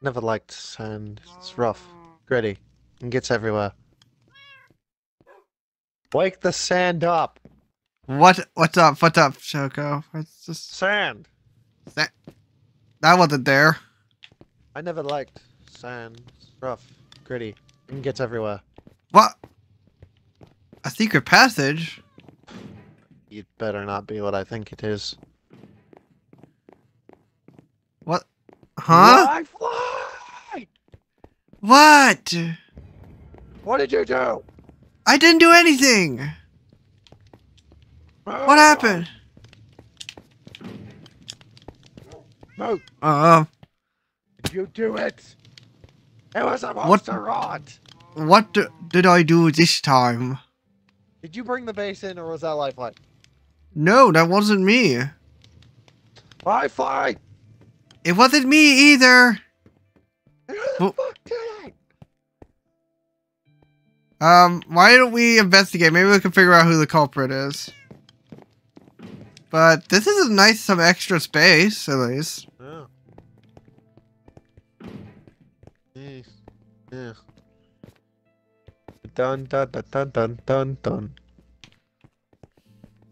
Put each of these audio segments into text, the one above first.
Never liked sand. It's rough, gritty, and gets everywhere. Wake the sand up! What? What's up? What's up, Shoko? What's this? Sand! That, That wasn't there. I never liked sand. It's rough, gritty, and gets everywhere. What? A secret passage? You'd better not be what I think it is. What? Huh? What? What did you do? I didn't do anything. What happened? No, Uh, you do it. It was supposed What- to rot. what d- did I do this time? Did you bring the base in, or was that Lifelight? No, that wasn't me. Fly! It wasn't me either. Who the Well- fuck did it? Um, why don't we investigate? Maybe we can figure out who the culprit is. But this is a nice, some extra space, at least. Yes. Yeah. Dun dun dun dun dun dun dun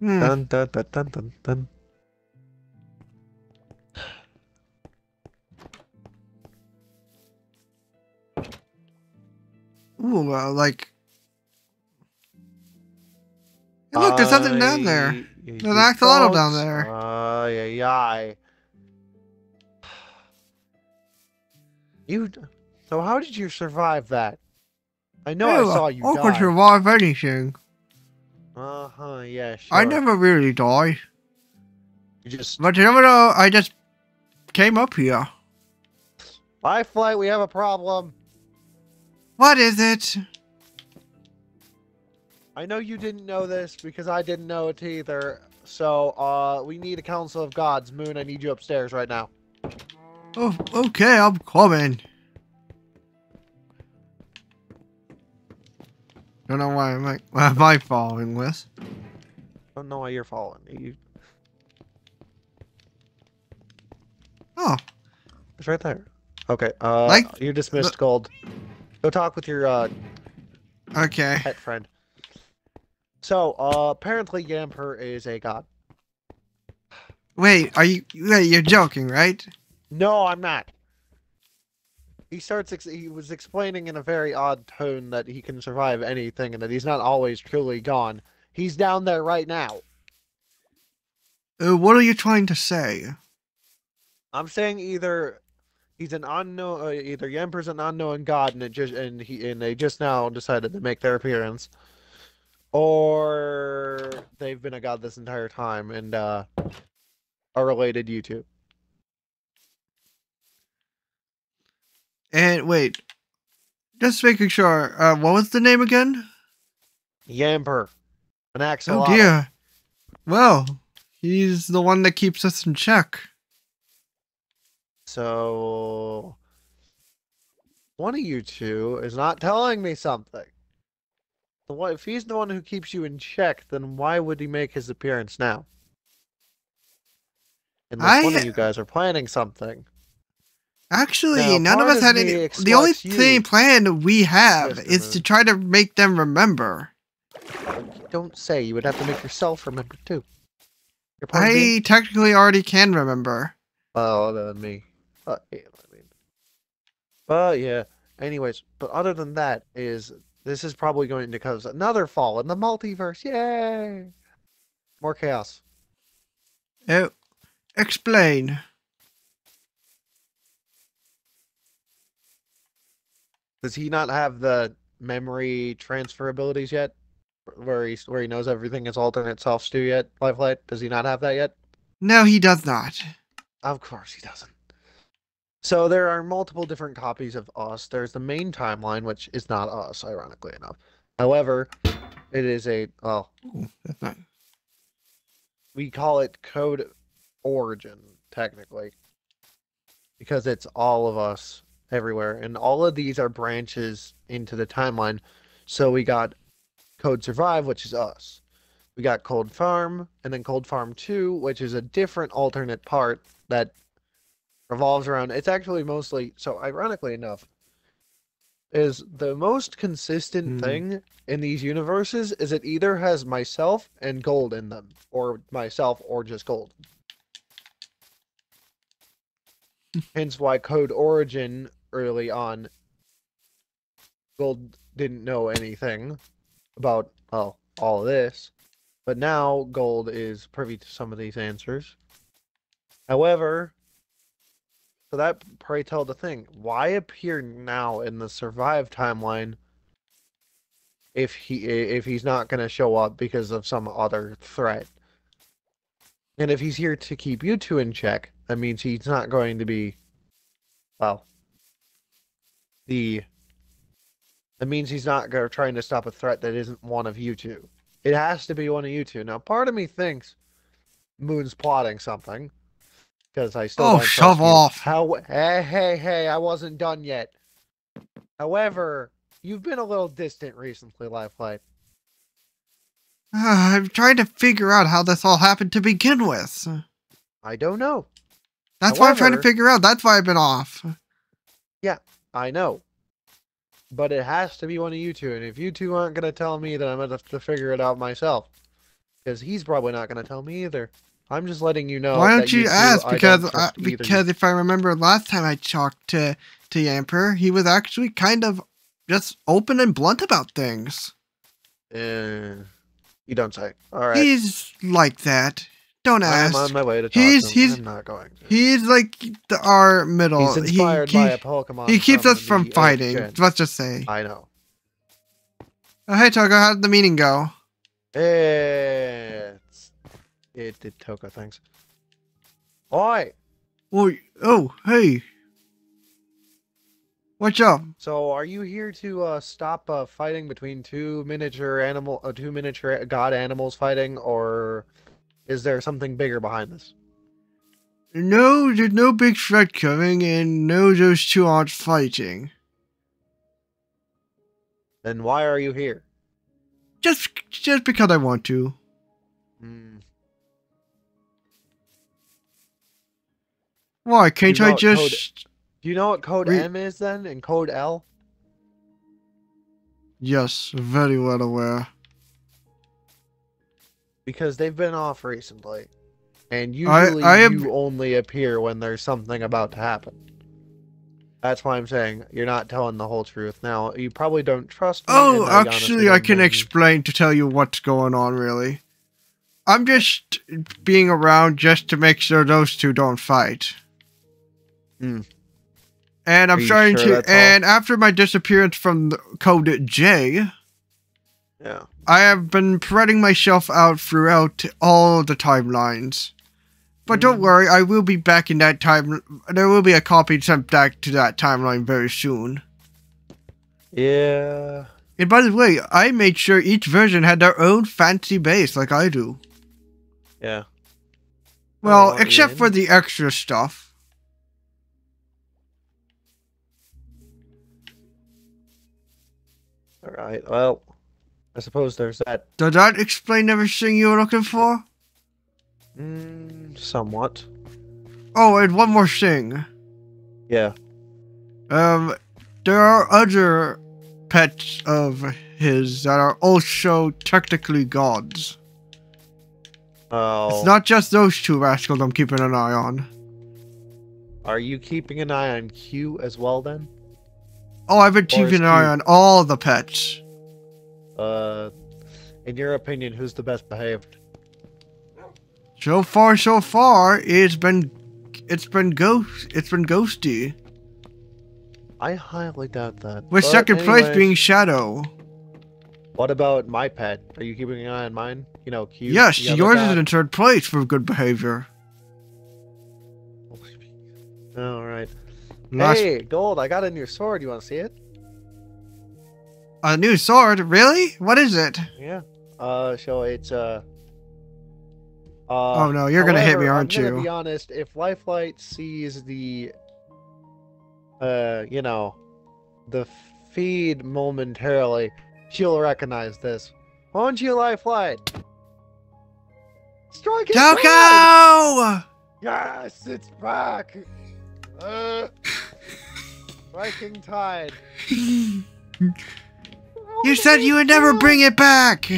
Hmm. dun dun dun dun dun dun. Ooh, uh, like. Hey, look, there's something down there. I- There's an axolotl down there. Ay, ay, ay. You. So how did you survive that? I know Ew, I saw you I could die. survive anything. Uh huh. Yeah. Sure. I never really die. You just. But you never know, I just came up here. Bye, flight. We have a problem. What is it? I know you didn't know this because I didn't know it either. So, uh, we need a council of gods. Moon, I need you upstairs right now. Oh, okay, I'm coming. Don't know why I'm I, why am I following with? don't know why you're following me. You, Oh, it's right there. Okay. Uh, Like- you're dismissed, Gold. Go talk with your uh, okay. pet friend. So, uh, apparently Yamper is a god. Wait, are you? Wait, you're joking, right? No, I'm not. He starts. Ex- he was explaining in a very odd tone that he can survive anything and that he's not always truly gone. He's down there right now. Uh, what are you trying to say? I'm saying either he's an unknown, uh, either Yamper's an unknown god, and it just and he and they just now decided to make their appearance, or they've been a god this entire time and uh, are related you two. And wait, just making sure. Uh, what was the name again? Yamper, an Oh dear. Well, he's the one that keeps us in check. So one of you two is not telling me something. One, if he's the one who keeps you in check, then why would he make his appearance now? Unless one of you guys are planning something. Actually, Now, none of us had any. The only thing planned we have Mr. is to try to make them remember. Don't say you would have to make yourself remember too. You're part me. I technically already can remember. Oh, other than me. Uh, yeah, I mean. But yeah. Anyways, but other than that, is this is probably going to cause another fall in the multiverse. Yay! More chaos. Oh, explain. Does he not have the memory transfer abilities yet? Where he where he knows everything is alternate selves do yet? Lifelight. Does he not have that yet? No, he does not. Of course he doesn't. So there are multiple different copies of us. There's the main timeline, which is not us, ironically enough. However, it is a well, Ooh, that's not. we call it code origin, technically. Because it's all of us everywhere. And all of these are branches into the timeline. So we got Code Survive, which is us. We got Code Farm, and then Code Farm 2, which is a different alternate part that revolves around. It's actually mostly, so ironically enough, is the most consistent Hmm. thing in these universes is it either has myself and gold in them, or myself or just gold. Hence why Code Origin early on, Gold didn't know anything about well all this, but now Gold is privy to some of these answers. However, so that pray tell the thing, why appear now in the survive timeline if he if he's not going to show up because of some other threat? And if he's here to keep you two in check, that means he's not going to be well the that means he's not go, trying to stop a threat that isn't one of you two. It has to be one of you two. Now, part of me thinks Moon's plotting something because I still Oh, shove you. off. How? Hey, hey, hey! I wasn't done yet. However, you've been a little distant recently, Lifelight. I'm trying to figure out how this all happened to begin with. I don't know. That's why I'm trying to figure out. That's why I've been off. I know. But it has to be one of you two, and if you two aren't gonna tell me, then I'm gonna have to figure it out myself. Because he's probably not gonna tell me either. I'm just letting you know. why don't you two, ask? I don't Because trust either. because if I remember last time I talked to to Yamper, he was actually kind of just open and blunt about things. Uh, you don't say. All right. He's like that. Don't ask. I'm on my way to talk He's- to him. he's- I'm not going to. He's like the, our middle. He's inspired he, by he, a Pokemon. he keeps from us from fighting. gen. Let's just say. I know. Oh, hey Toko, how did the meeting go? It's it did Toko things. Oi! Oh, oh, hey. What's up? So are you here to uh, stop uh, fighting between two miniature animal, uh, two miniature god animals fighting, or is there something bigger behind this? No, there's no big threat coming, and no, those two aren't fighting. Then why are you here? Just, just because I want to. Hmm. Why can't You I know code- just? Do you know what code Re- M is then, and code L? Yes, very well aware. Because they've been off recently, and I- usually I am- you only appear when there's something about to happen. That's why I'm saying you're not telling the whole truth. Now you probably don't trust me. Oh, and I actually, I can explain to tell you what's going on. Really, I'm just being around just to make sure those two don't fight. Hmm. And I'm trying sure to. that's all? And after my disappearance from the code J, Yeah. I have been spreading myself out throughout all the timelines. But don't Mm. worry, I will be back in that time. There will be a copy sent back to that timeline very soon. Yeah. And by the way, I made sure each version had their own fancy base, like I do. Yeah. Well, Oh, except yeah. for the extra stuff. All right. Well, I suppose there's that. Does that explain everything you were looking for? Mm, somewhat. Oh, and one more thing. Yeah. Um, there are other pets of his that are also technically gods. Oh. It's not just those two rascals I'm keeping an eye on. Are you keeping an eye on Q as well then? Oh, I've been Or keeping an eye on all the pets. Uh, in your opinion, who's the best behaved? So far, so far, it's been, it's been ghost, it's been ghosty. I highly doubt that. With But second place being Shadow. What about my pet? Are you keeping an eye on mine? You know, Q. Yes, yours guy? is in third place for good behavior. All right. Last, Hey, gold! I got a new sword. You want to see it? A new sword? Really? What is it? Yeah. Uh, so it's uh. Uh, oh no, you're gonna hit me, aren't I'm gonna be honest. If Lifelight sees the, uh, you know, the feed momentarily, she'll recognize this. On to your lifeline. Strike it. Toko! Yes, it's back. Uh, striking tide. you said you would never bring it back.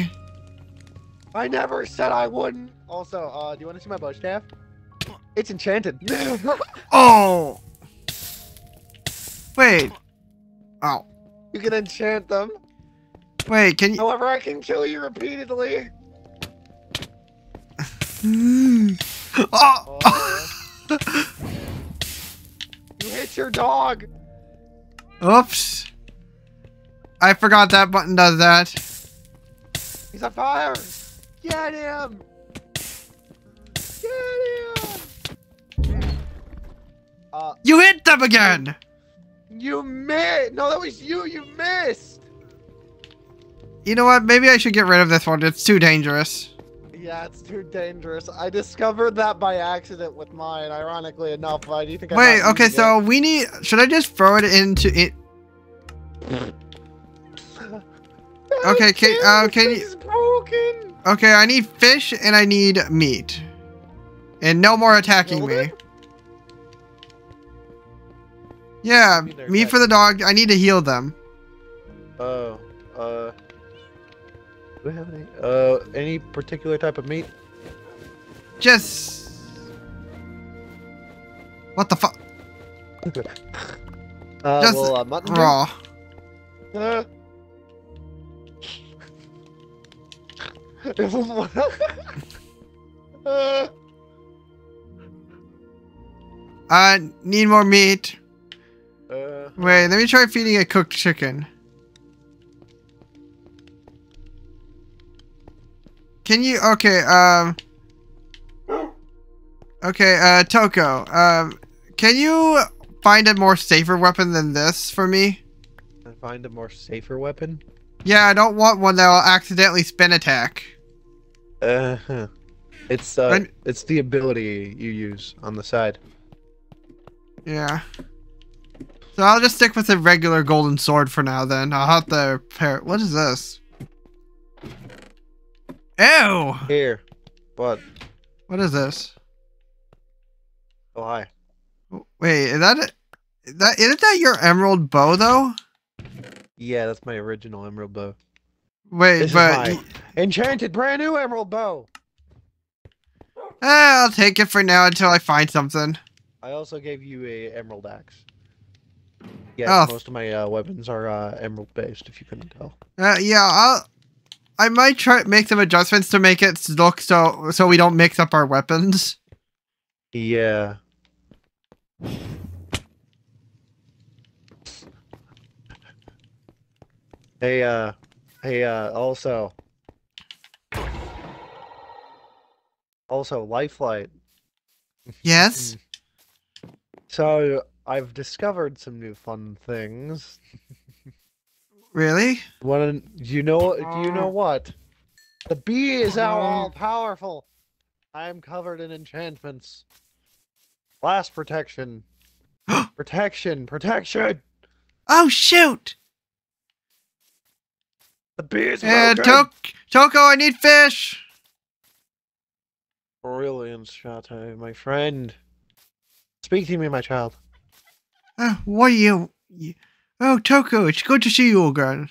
I never said I wouldn't. Also, uh, do you want to see my bow staff? It's enchanted. Oh. Wait. Oh. you can enchant them. Wait, can you? However, I can kill you repeatedly. oh. Oh, you hit your dog. Oops. I forgot that button does that. He's on fire. Get him. Get him. Uh, You hit them again. you missed. No, that was you. You missed. You know what? Maybe I should get rid of this one. It's too dangerous. Yeah, it's too dangerous. I discovered that by accident with mine. Ironically enough, why do you think? I'm Wait. Okay. So we need. Should I just throw it into it? It? okay, can- uh, can you- broken. Okay. I need fish and I need meat, and no more attacking me. Yeah, mean they're meat for the dog. I need to heal them. Oh, uh, do we have any? Uh, any particular type of meat? Just. What the fuck? Uh, Just well, uh, mutton. Raw. Uh. uh, I need more meat. uh, Wait, let me try feeding a cooked chicken. Can you? Okay. Um. Okay. Uh, Toko. Um, can you find a more safer weapon than this for me? find a more safer weapon. Yeah, I don't want one that will accidentally spin attack. Uh, huh. it's uh, When- it's the ability you use on the side. Yeah. So I'll just stick with a regular golden sword for now. Then I'll have to pair. What is this? Ew! Here, what? What is this? Oh hi. Wait, is that it? That isn't that your emerald bow though? Yeah, that's my original emerald bow. Wait, This but Enchanted, brand new emerald bow. eh, I'll take it for now until I find something. I also gave you a emerald axe. Yeah, Oh. most of my uh, weapons are uh, emerald based. If you couldn't tell. Uh, yeah, I'll. I might try make some adjustments to make it look so so we don't mix up our weapons. Yeah. Hey, uh, hey, uh, also, also, Lifelight. Yes. Hmm. So I've discovered some new fun things. Really? One, do you know? Do you know ah. what? The bee is now mm. all powerful. I am covered in enchantments. Blast protection. protection, protection. Oh shoot! The bee is And broken. Tok Toko, I need fish. Brilliant, Shate, my friend. Speak to me, my child. Uh, what are you? Oh, Toko, it's good to see you again.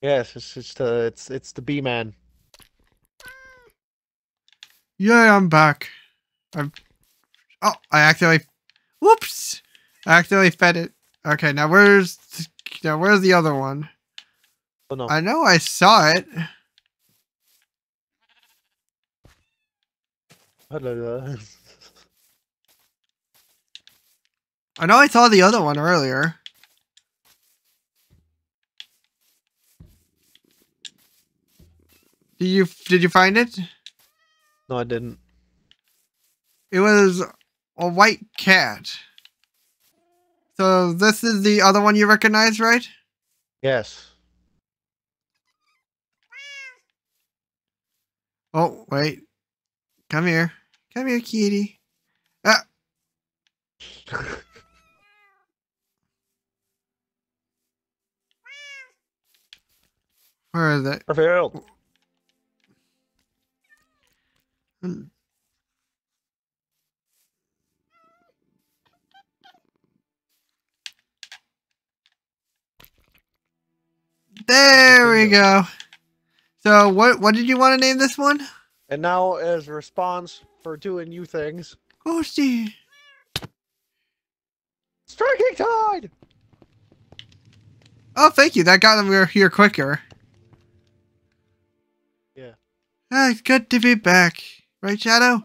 Yes, it's it's the it's it's the bee man. Yeah, I'm back. I'm. Oh, I accidentally. Whoops! I accidentally fed it. Okay, now where's now where's the other one? Oh no. I know I saw it. I know I saw the other one earlier. Did you did you find it? no, I didn't. It was a white cat. So this is the other one you recognize, right? Yes. Oh, wait. Come here. Come here, kitty. Ah! Where is are? I failed. There we go. So what what did you want to name this one? And now, as a response for doing you things, Ghosty. striking tide. Oh, thank you. That got them here quicker. Yeah. Ah, it's good to be back. Right, Shadow?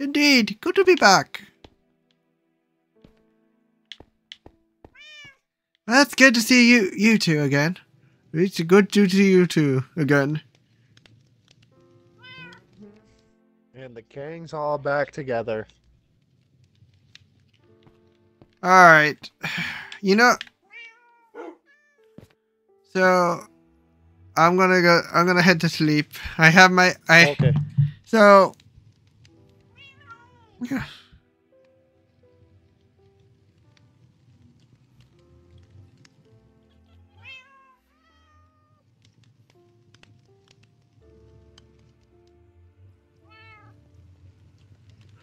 Indeed. Good to be back. That's good to see you you two again. It's a good to see you two again. And the gang's all back together. Alright. You know So I'm gonna go I'm gonna head to sleep. I have my I Okay. so yeah.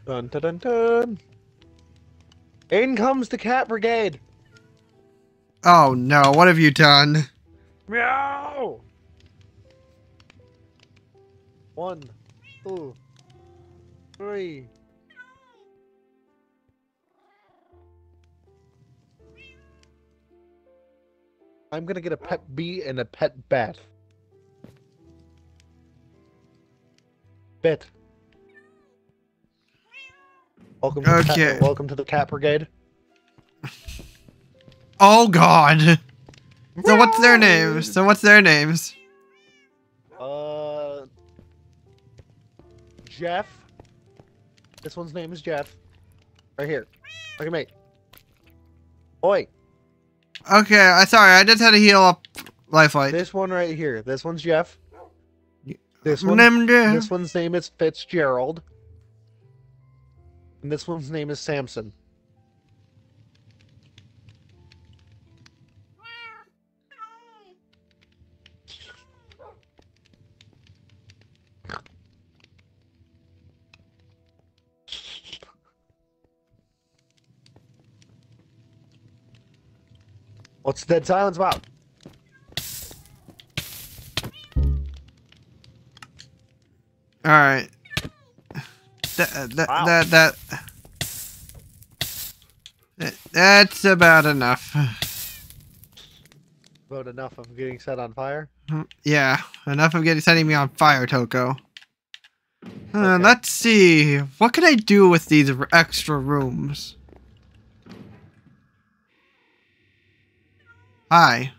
Dun dun dun dun. In comes the cat brigade. Oh no, what have you done? Meow. One, two, three. I'm gonna get a pet bee and a pet bat. Bet. Welcome to, the cat, welcome to the cat brigade. Oh god. So what's their names? So what's their names? Uh, Jeff. This one's name is Jeff. Right here. Look at me. Oi, Okay, I sorry, I just had to heal up Lifelight. this one right here. This one's Jeff. This one. Named, This one's name is Fitzgerald. And this one's name is Samson. What's dead silence about? Alright. That, that, Wow. that, that, that, that's about enough. About enough of getting set on fire? Yeah, enough of getting setting me on fire, Toko. Uh, Let's see. What can I do with these extra rooms? Hi.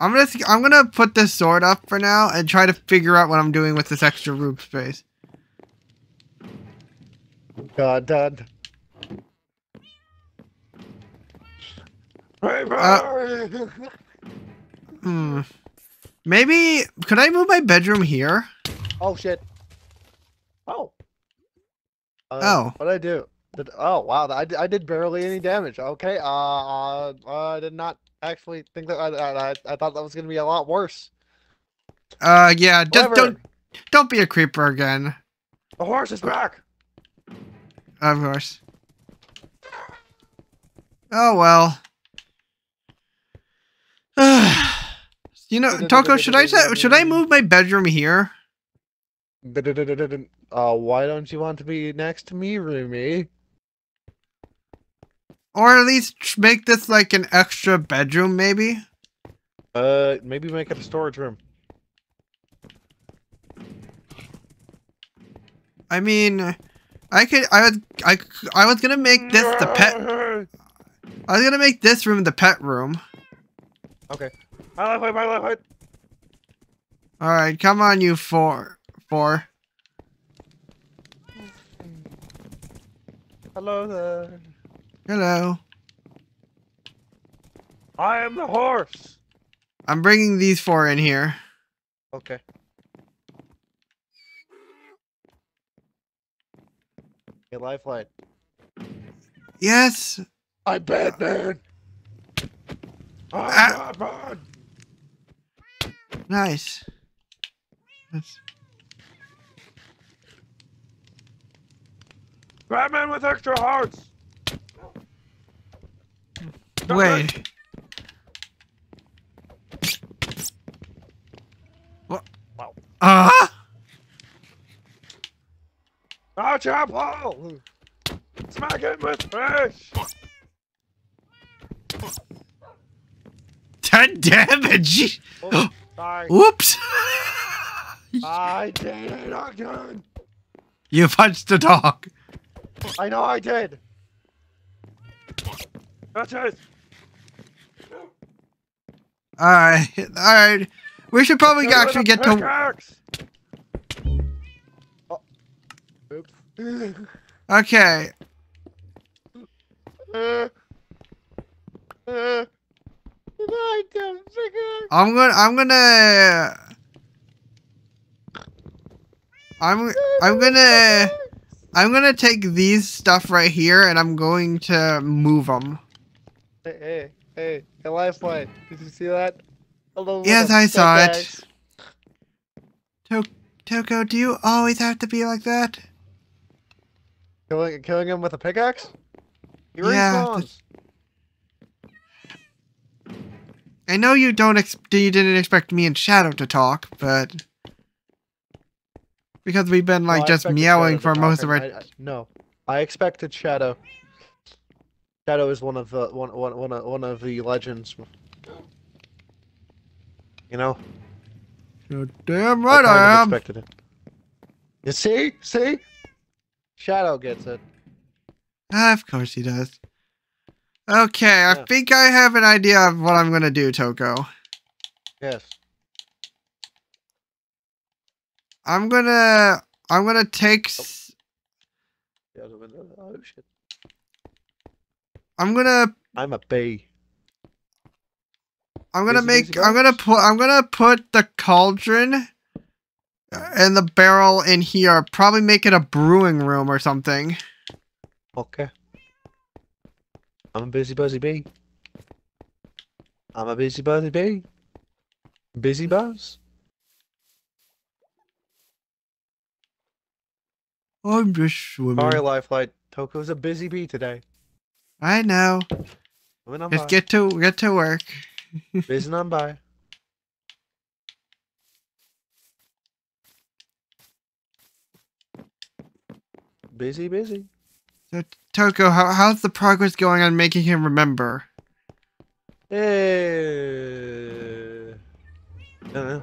I'm gonna I'm gonna put this sword up for now and try to figure out what I'm doing with this extra room space. God, Dad. Uh, Hmm. Maybe could I move my bedroom here? oh shit. Oh. Uh, Oh. What did I do? Did, oh wow, I, did- I did barely any damage. Okay. Uh, uh, I did not actually think that. I, I, I- I thought that was gonna be a lot worse. Uh, yeah. Just Whatever. don't don't be a creeper again. The horse is back. Of course. Oh well. you know, Toko, should I should I move my bedroom here? Uh, why don't you want to be next to me, Rumi? Or at least make this like an extra bedroom, maybe? Uh, maybe make it a storage room. I mean, I could, I was, I, I was gonna make this the pet, I was gonna make this room the pet room. Okay. My life, my life, my life. Alright, come on, you four, four. Hello there. Hello. I am the horse. I'm bringing these four in here. Okay. Hey, Lifelight. Yes. I'm Batman. I'm Ah. Batman. Nice. Let's- Batman with extra hearts. Wait. What? Wow. Ah! Ah, Chapel! Smack it with fish! 10 damage! Oh, sorry. Oops! I did it again! you punched the dog. I know I did! That's it! Alright, alright. We should probably Hit it with actually get to. Oops. Okay. Uh, uh, I don't pickaxe! I'm gonna. I'm gonna. I'm. I'm gonna. I'm gonna take these stuff right here and I'm going to move them. Hey, hey, hey, hey, Lifelight. Did you see that? Hello, Yes, I saw it. Toko, do you always have to be like that? Killing, killing him with a pickaxe? He Yeah. I know you don't. Ex- you didn't expect me and Shadow to talk, but because we've been like I just meowing for most of our. I- I- no, I expected Shadow. Shadow is one of the one one one of, one of the legends. You know, You're damn right I, of am. expected it. You see, see, Shadow gets it. Ah, of course he does. Okay, I think I have an idea of what I'm gonna do, Toko. Yes. I'm gonna. I'm gonna take. s- Yeah, window. Oh shit! I'm gonna. I'm a bee. I'm gonna make. I'm gonna put. I'm gonna put the cauldron and the barrel in here. Probably make it a brewing room or something. Okay. I'm a busy buzzy bee. I'm a busy buzzy bee. Busy buzz. I'm just swimming. Sorry, Lifelight. Toko's a busy bee today. I know. Just by. get to get to work. Busy on by. Busy, busy. So, Toko, how, how's the progress going on making him remember? Eh, uh,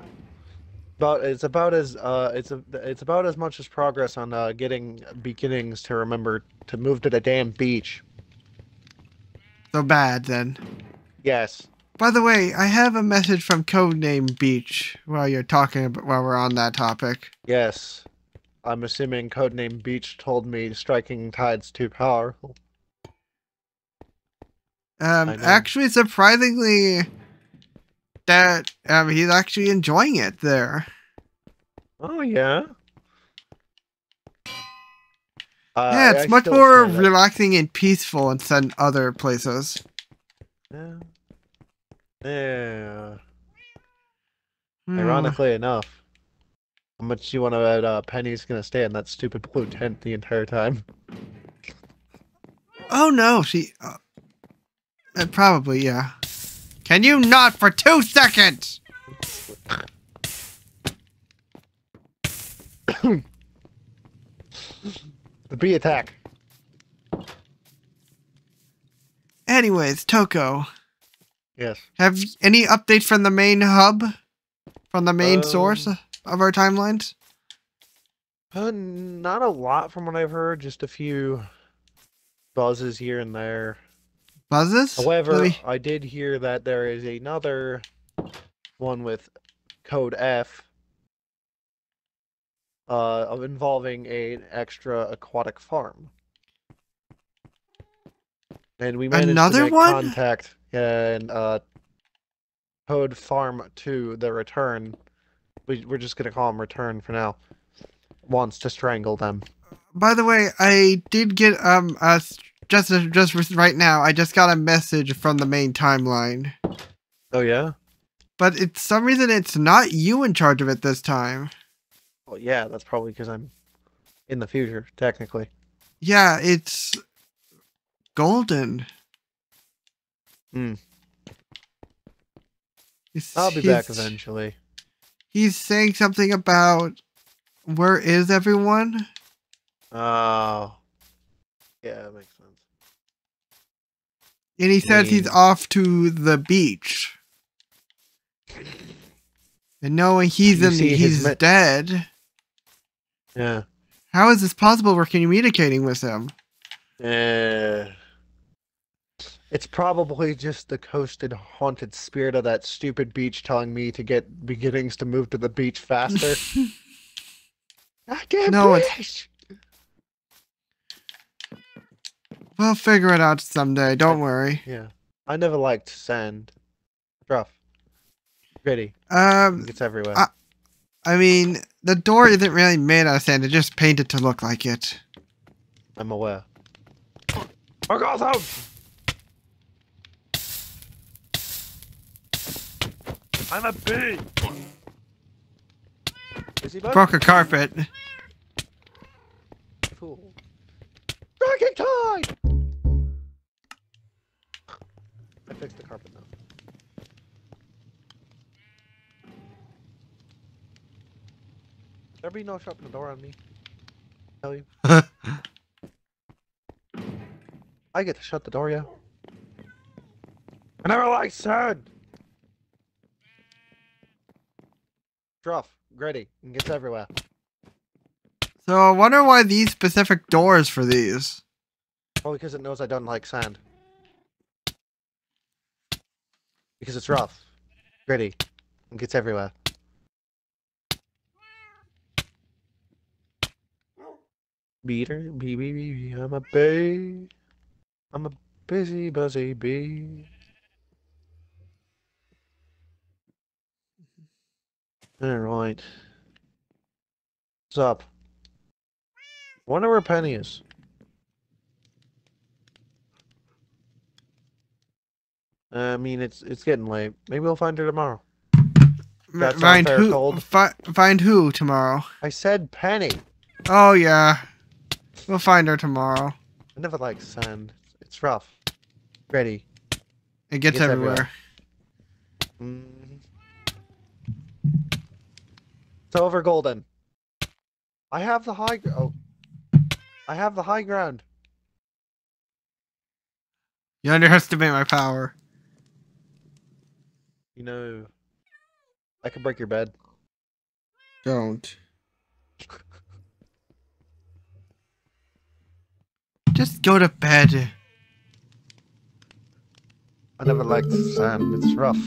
About it's about as uh it's a it's about as much as progress on uh getting beginnings to remember to move to the damn beach. So bad then. Yes. By the way, I have a message from Codename Beach while you're talking about while we're on that topic. Yes. I'm assuming codename Beach told me striking tide's too powerful. Um, actually, surprisingly, that um, he's actually enjoying it there. Oh yeah. Uh, yeah, it's I much more relaxing and peaceful than other places. Yeah. Yeah. Hmm. Ironically enough. How much do you want to bet uh, Penny's gonna stay in that stupid blue tent the entire time? Oh no, she. Uh, uh, probably, yeah. Can you not for two seconds? The bee attack. Anyways, Toko, Yes. have any updates from the main hub? From the main source Um, of our timelines? Uh, not a lot from what I've heard. Just a few buzzes here and there. Buzzes? However, me- I did hear that there is another one with code F. Uh, of involving a, an extra aquatic farm. And we managed Another to make one? contact and uh, code farm to the return. We, we're just gonna call him return for now. Wants to strangle them. By the way, I did get um uh just just right now. I just got a message from the main timeline, Oh yeah. but it's some reason it's not you in charge of it this time. Well, yeah, that's probably because I'm in the future, technically. Yeah, it's golden. Hmm. I'll be back eventually. He's saying something about where is everyone? Oh. Yeah, that makes sense. And he says he's off to the beach. And knowing he's in he's dead. Yeah. How is this possible? We're communicating with him. Uh, it's probably just the coasted haunted spirit of that stupid beach telling me to get beginnings to move to the beach faster. I can't No, it's- We'll figure it out someday. Don't worry. Yeah. I never liked sand. Rough. Gritty. Um, It's everywhere. I- I mean, the door isn't really made out of sand. It's just painted to look like it. I'm aware. Oh God, out! I'm a bee! Is he Broke a carpet. Fool. Dragon tide! I fixed the carpet now. There be no shutting the door on me. Tell you. I get to shut the door, yeah. I never liked sand. Druff, gritty, and gets everywhere. So I wonder why these specific doors for these. Oh, because it knows I don't like sand. Because it's rough, gritty, and gets everywhere. Beater, bee, bee, bee, bee, I'm a bee. I'm a busy, buzzy bee. Alright. What's up? Wonder where Penny is. I mean, it's it's getting late. Maybe we'll find her tomorrow. That's find who? Fi- find who tomorrow? I said Penny. Oh yeah, we'll find her tomorrow. I never liked sand. It's rough. Ready. It gets, Gets everywhere. everywhere. Mm. Silver golden. I have the high. Oh, I have the high ground. You underestimate my power. You know, I can break your bed. Don't. Just go to bed. I never liked sand. It's rough.